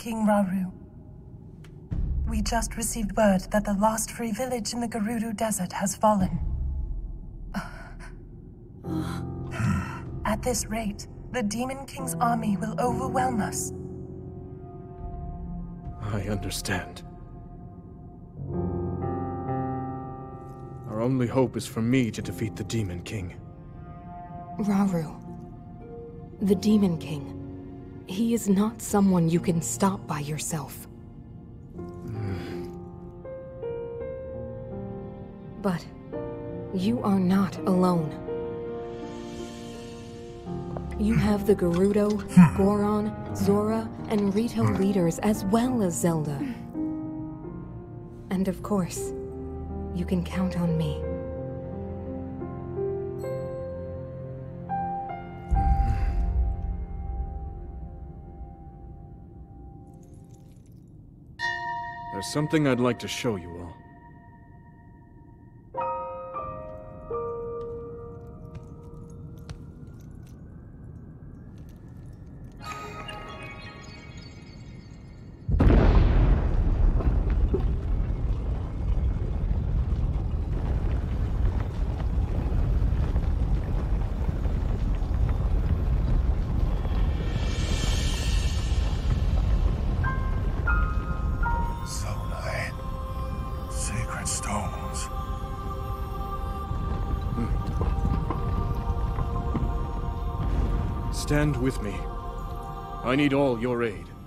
King Rauru. We just received word that the last free village in the Gerudo Desert has fallen. At this rate, the Demon King's army will overwhelm us. I understand. Our only hope is for me to defeat the Demon King. Rauru. The Demon King. He is not someone you can stop by yourself. But you are not alone. You have the Gerudo, hmm. Goron, Zora, and Rito hmm. leaders as well as Zelda. And of course, you can count on me. There's something I'd like to show you all. Stand with me. I need all your aid.